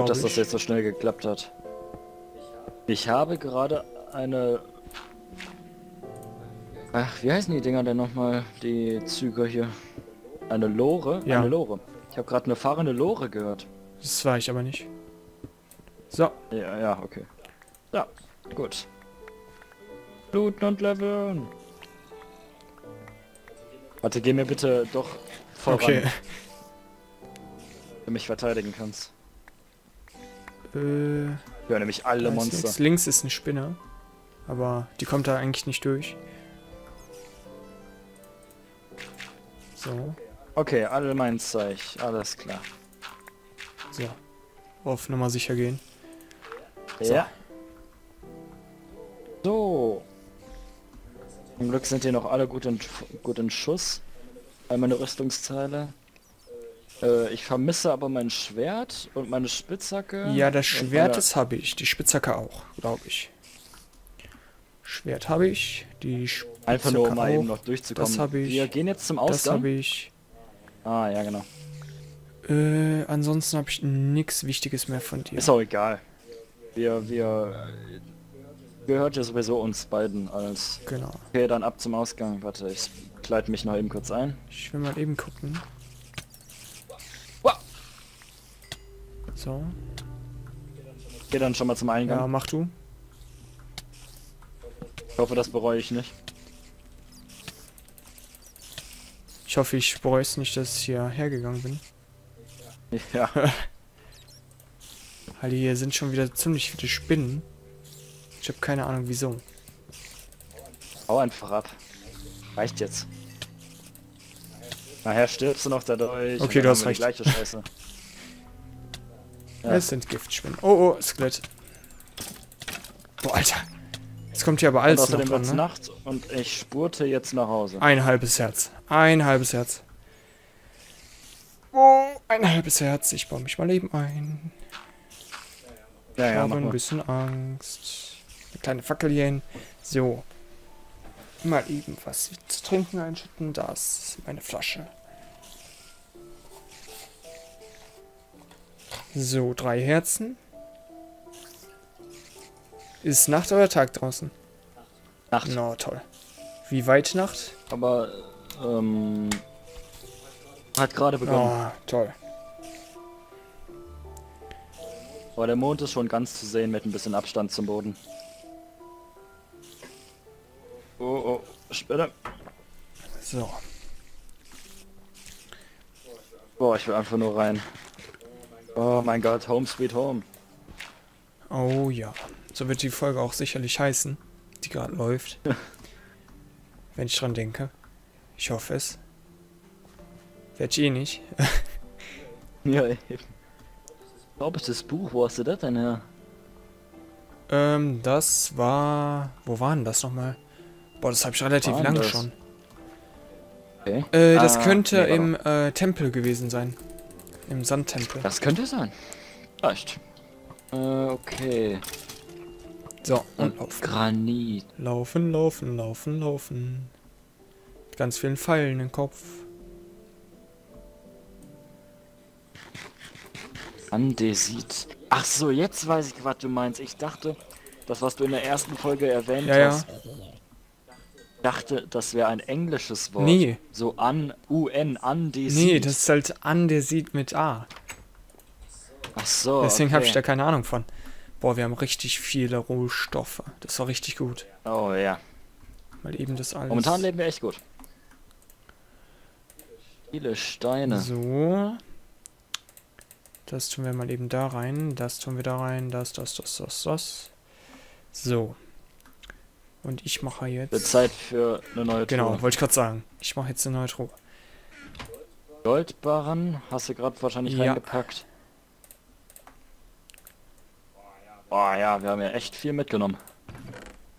Gut, dass ich. das jetzt so schnell geklappt hat. Ich habe gerade eine... Ach, wie heißen die Dinger denn nochmal? Die Züge hier. Eine Lore? Ja. Eine Lore. Ich habe gerade eine fahrende Lore gehört. Das war ich aber nicht. So, Ja, ja, okay. Ja, gut. Bluten und leveln. Warte, geh mir bitte doch voran, okay. du mich verteidigen kannst. Äh, höre nämlich alle Monster. nix. Links ist eine Spinne. Aber die kommt da eigentlich nicht durch. So, Okay, alle mein Zeug, alles klar. so. Auf Nummer sicher gehen. So. Ja. So. Zum Glück sind hier noch alle gut in, gut in Schuss. All meine Rüstungsteile. Äh, ich vermisse aber mein Schwert und meine Spitzhacke. Ja, das Schwert, das habe ich. Die Spitzhacke auch, glaube ich. Schwert habe ich. Die Spitzhacke Einfach nur um mal eben auch. noch durchzukommen. Das hab ich. Wir gehen jetzt zum Das Ausgang. habe ich. Ah, ja, genau. Äh, ansonsten habe ich nichts Wichtiges mehr von dir. Ist auch egal. Wir, wir... Gehört ja sowieso uns beiden als... Genau. Okay, dann ab zum Ausgang. Warte, ich kleide mich noch eben kurz ein. Ich will mal eben gucken. So. Geh dann schon mal zum Eingang. Ja, mach du. Ich hoffe, das bereue ich nicht. Ich hoffe, ich bereue es nicht, dass ich hier hergegangen bin. Ja. Weil hier sind schon wieder ziemlich viele Spinnen. Ich habe keine Ahnung wieso. Hau einfach ab. Reicht jetzt. Nachher stirbst du noch dadurch. Okay, du hast recht. Gleiche Scheiße. Ja. Es sind Giftspinnen. Oh, oh, Skelett. Boah, Alter. Jetzt kommt hier aber Und alles noch außerdem dran, wird's ne? Nacht und ich spurte jetzt nach Hause. Ein halbes Herz. Ein halbes Herz. Oh, ein halbes Herz. Ich baue mich mal eben ein. Ja, Ich ja, habe ein bisschen Angst. Eine kleine Fackel hier hin. So. Mal eben was zu trinken einschütten. Das ist meine Flasche. So, drei Herzen. Ist Nacht oder Tag draußen? Nacht. Na, toll. Wie weit Nacht? Aber, ähm... Hat gerade begonnen. Oh, toll. Aber der Mond ist schon ganz zu sehen mit ein bisschen Abstand zum Boden. Oh, oh, Spinne. So. Boah, ich will einfach nur rein. Oh mein Gott, Home Sweet Home. Oh ja. So wird die Folge auch sicherlich heißen, die gerade läuft. Wenn ich dran denke. Ich hoffe es. Werd ich eh nicht. Ja, eben. Ich glaube, es ist das Buch. Wo hast du das denn her? ähm, das war. Wo war denn das nochmal? Boah, das habe ich relativ lange schon. Okay. Äh, das Ah, könnte nee, im äh, Tempel gewesen sein. Im Sandtempel. Das könnte sein. Vielleicht. Äh, okay. So, und Und laufen. Granit. Laufen, laufen, laufen, laufen. Mit ganz vielen Pfeilen im Kopf. Andesit. Ach so, jetzt weiß ich, was du meinst. Ich dachte, das, was du in der ersten Folge erwähnt Ja, ja. Dachte, das wäre ein englisches Wort. Nee. So an, UN, Andesit. Nee, das ist halt Andesit mit A. Ach so, Deswegen okay. habe ich da keine Ahnung von. Boah, wir haben richtig viele Rohstoffe. Das war richtig gut. Oh ja. Mal eben das alles. Momentan leben wir echt gut. Viele Steine. So. Das tun wir mal eben da rein. Das tun wir da rein. Das, das, das, das, das. So. Und ich mache Wird jetzt. Zeit für eine neue Genau, Tour. wollte ich gerade sagen. Ich mache jetzt eine neue Truhe. Goldbarren hast du gerade wahrscheinlich Ja. reingepackt. Boah ja, wir haben ja echt viel mitgenommen.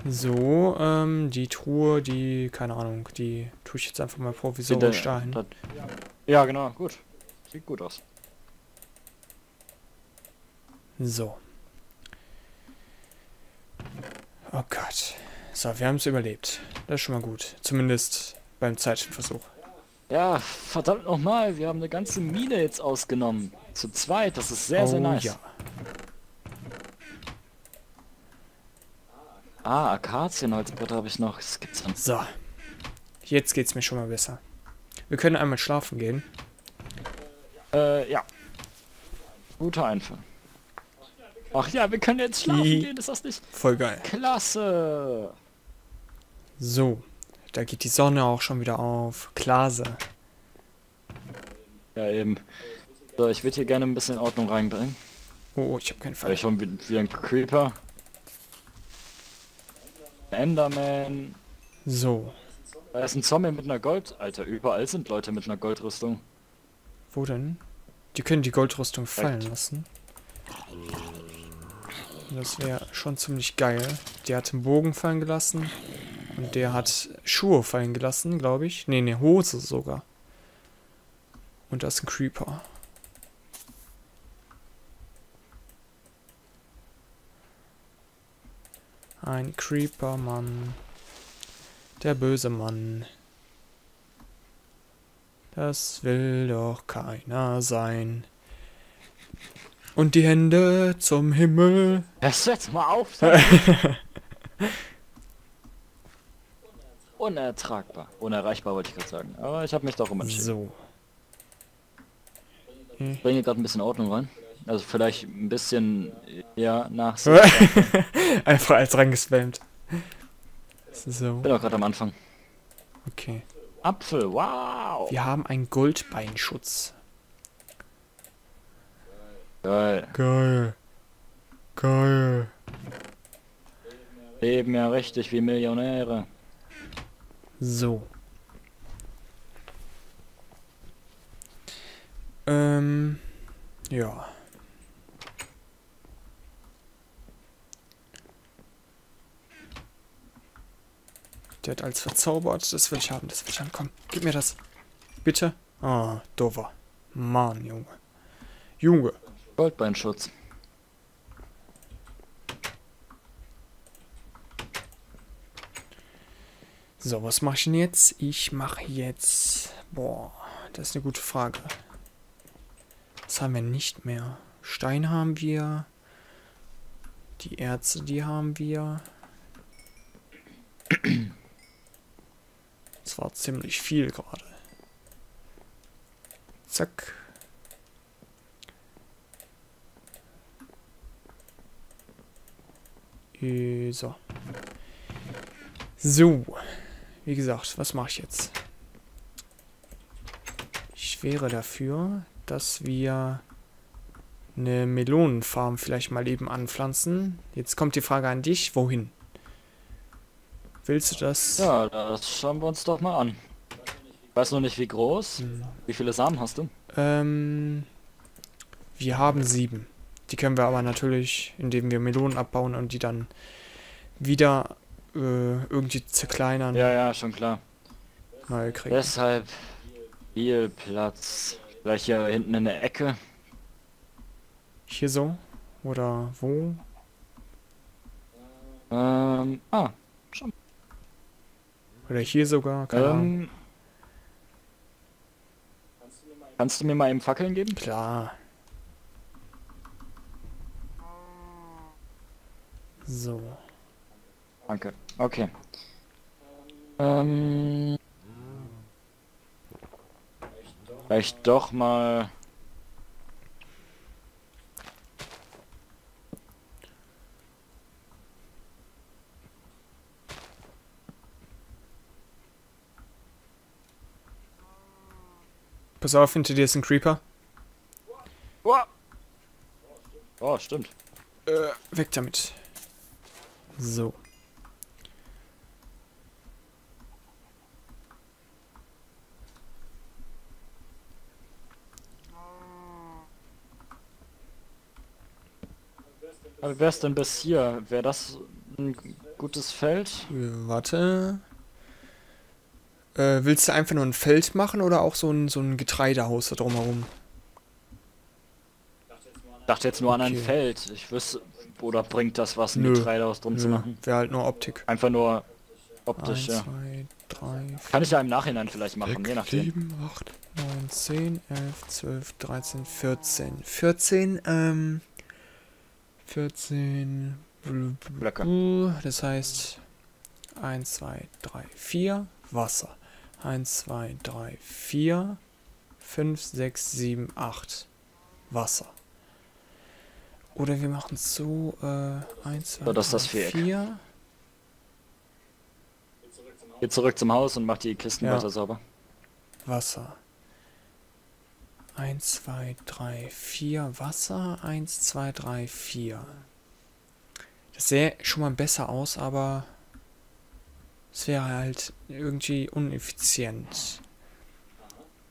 So, ähm, die Truhe, die, keine Ahnung, die tue ich jetzt einfach mal provisorisch dahin. Das- Ja, genau, gut. Sieht gut aus. So. So, wir haben es überlebt. Das ist schon mal gut. Zumindest beim Zeitversuch. Ja, verdammt nochmal, wir haben eine ganze Mine jetzt ausgenommen. Zu zweit, das ist sehr, oh, sehr nice. Ja. Ah, Akazienholzbretter habe ich noch. Das gibt's sonst. So. Jetzt geht's mir schon mal besser. Wir können einmal schlafen gehen. Äh, ja. Guter Einfall. Ach ja, wir können jetzt schlafen Die gehen, ist das nicht? Voll geil. Klasse. So. Da geht die Sonne auch schon wieder auf. Klase. Ja, eben. So, ich würde hier gerne ein bisschen Ordnung reinbringen. Oh, ich habe keinen Fall. ich schon wieder ein Creeper. Enderman. So. Da ist ein Zombie mit einer Gold... Alter, überall sind Leute mit einer Goldrüstung. Wo denn? Die können die Goldrüstung fallen lassen. Das wäre schon ziemlich geil. Der hat einen Bogen fallen gelassen. Und der hat Schuhe fallen gelassen, glaube ich. Ne, eine Hose sogar. Und das ist ein Creeper. Ein Creeper, Mann. Der böse Mann. Das will doch keiner sein. Und die Hände zum Himmel. Du jetzt mal auf? Unertragbar. Unerreichbar wollte ich gerade sagen. Aber ich habe mich doch umentschieden. So. Ich bringe gerade ein bisschen Ordnung rein. Also vielleicht ein bisschen ja nach. Einfach als reingespammt. So, bin auch gerade am Anfang. okay. Apfel, wow! Wir haben einen Goldbeinschutz. Geil. Geil. Geil. Leben ja richtig wie Millionäre. So. Ähm, ja. Der hat alles verzaubert. Das will ich haben, das will ich haben. Komm, gib mir das. Bitte. Ah, dover. Mann, Junge. Junge. Goldbeinschutz. So, was mache ich denn jetzt? Ich mache jetzt... Boah, das ist eine gute Frage. Was haben wir nicht mehr? Stein haben wir. Die Erze, die haben wir. Das war ziemlich viel gerade. Zack. Äh, So. So. Wie gesagt, was mache ich jetzt? Ich wäre dafür, dass wir eine Melonenfarm vielleicht mal eben anpflanzen. Jetzt kommt die Frage an dich, wohin? Willst du das? Ja, das schauen wir uns doch mal an. Ich weiß noch nicht wie groß. Hm. Wie viele Samen hast du? Ähm, wir haben sieben. Die können wir aber natürlich, indem wir Melonen abbauen und die dann wieder äh, irgendwie zerkleinern, Ja, ja, schon klar. mal kriegen. Deshalb viel Platz. Vielleicht hier hinten in der Ecke. Hier so? Oder wo? Ähm, ah, Oder hier sogar? Keine Ahnung. ähm. Kannst du mir mal eben Fackeln geben? Klar. So. Danke. Okay. Ähm. Vielleicht doch mal. Pass auf, hinter dir ist ein Creeper. Oh, oh stimmt. Äh, weg damit. So. Aber wär's denn bis hier? Wäre das ein gutes Feld? Warte. Äh, willst du einfach nur ein Feld machen oder auch so ein, so ein Getreidehaus da drumherum? Ich dachte jetzt nur an ein Okay. Feld. Ich wüsste, oder bringt das was, ein Nö. Getreidehaus drum zu machen? Wäre halt nur Optik. Einfach nur 1, optisch, ja. 2, 3, Kann ich ja im Nachhinein vielleicht machen, je 6, nachdem. 7, 8, 9, 10, 11, 12, 13, 14. 14, ähm. 14 Blöcke. Das heißt 1, 2, 3, 4 Wasser. 1, 2, 3, 4, 5, 6, 7, 8 Wasser. Oder wir machen es so, äh, 1, 2, So, das ist 3, das Viereck. 4. Geh zurück zum Haus und mach die Kisten Ja. weiter sauber. Wasser. 1, 2, 3, 4 Wasser. 1, 2, 3, 4. Das sähe schon mal besser aus, aber es wäre halt irgendwie uneffizient.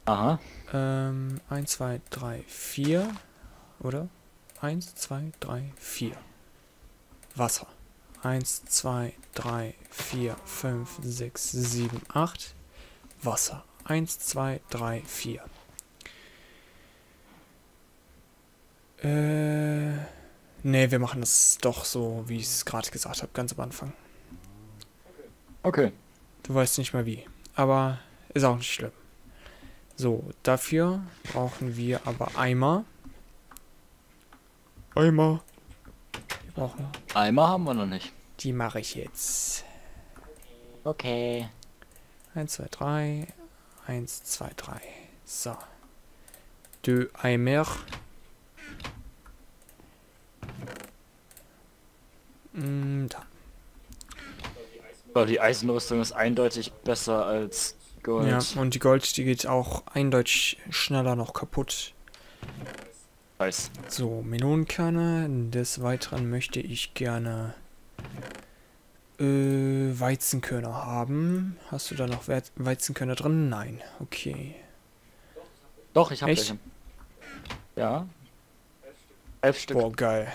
Aha. Ähm, 1, 2, 3, 4. Oder? 1, 2, 3, 4. Wasser. 1, 2, 3, 4, 5, 6, 7, 8. Wasser. 1, 2, 3, 4. Äh. Nee, wir machen das doch so, wie ich es gerade gesagt habe, ganz am Anfang. Okay. Du weißt nicht mal wie. Aber ist auch nicht schlimm. So, dafür brauchen wir aber Eimer. Eimer. Wir brauchen. Eimer haben wir noch nicht. Die mache ich jetzt. Okay. 1, 2, 3. 1, 2, 3. So. De Eimer. Mm, Da. Weil die Eisenrüstung ist eindeutig besser als Gold. Ja, und die Gold, die geht auch eindeutig schneller noch kaputt. Weiß. So, Melonenkerne. Des Weiteren möchte ich gerne äh, Weizenkörner haben. Hast du da noch We Weizenkörner drin? Nein. Okay. Doch, ich habe welche. Ja. Elf Stück. Boah, geil.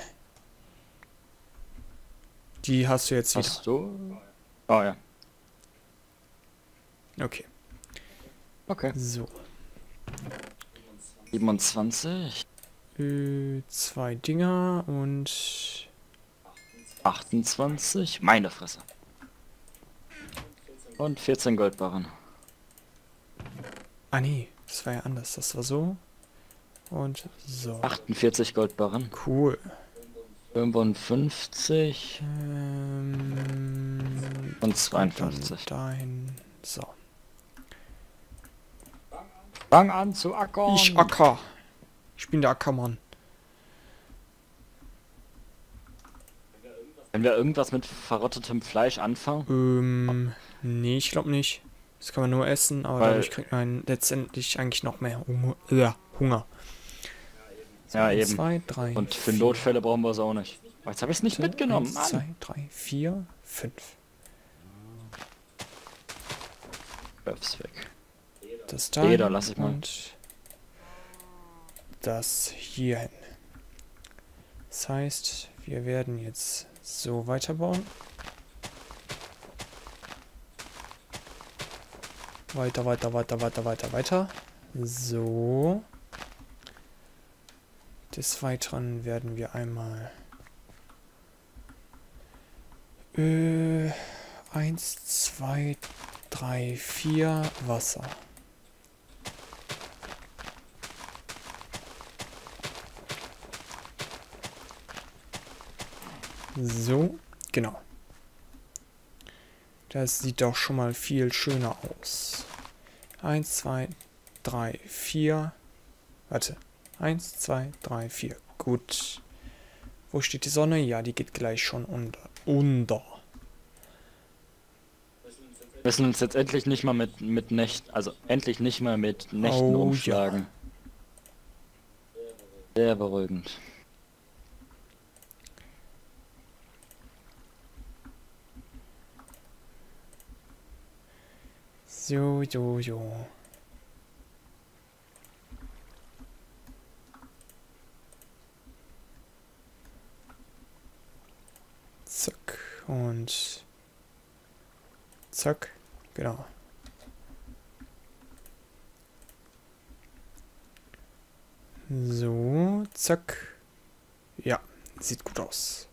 Die hast du jetzt wieder. Hast du? Oh ja. Okay. Okay. So. 27, Äh, zwei Dinger und 28, meine Fresse. Und 14 Goldbarren. Ah nee, das war ja anders. Das war so. Und so. 48 Goldbarren. Cool. 55 Ähm, und 52. dann dahin. So. Fang an zu ackern. Ich Acker. Ich bin der Ackermann. Wenn wir irgendwas mit verrottetem Fleisch anfangen, Ähm, nee, ich glaube nicht. Das kann man nur essen, aber Weil- dadurch kriegt man letztendlich eigentlich noch mehr Hunger. So, Ja, eben. Zwei, drei, und für vier. Notfälle brauchen wir es auch nicht. Oh, Jetzt habe ich es nicht mitgenommen, Eins, Mann. zwei, drei, vier, fünf. Wirf's weg. Das da Leder lass ich mal. und das hier hin. Das heißt, wir werden jetzt so weiterbauen. Weiter, weiter, weiter, weiter, weiter, weiter. So. Des Weiteren werden wir einmal äh, eins, zwei, drei, vier Wasser. So, genau. Das sieht doch schon mal viel schöner aus. Eins, zwei, drei, vier. Warte. Eins, zwei, drei, vier. Gut. Wo steht die Sonne? Ja, die geht gleich schon unter. Unter. Wir müssen uns jetzt endlich nicht mal mit, mit Nächten, also endlich nicht mal mit Nächten Oh, umschlagen. Sehr beruhigend. So, so, so. Zack. Und zack. Genau. So, zack. Ja, sieht gut aus.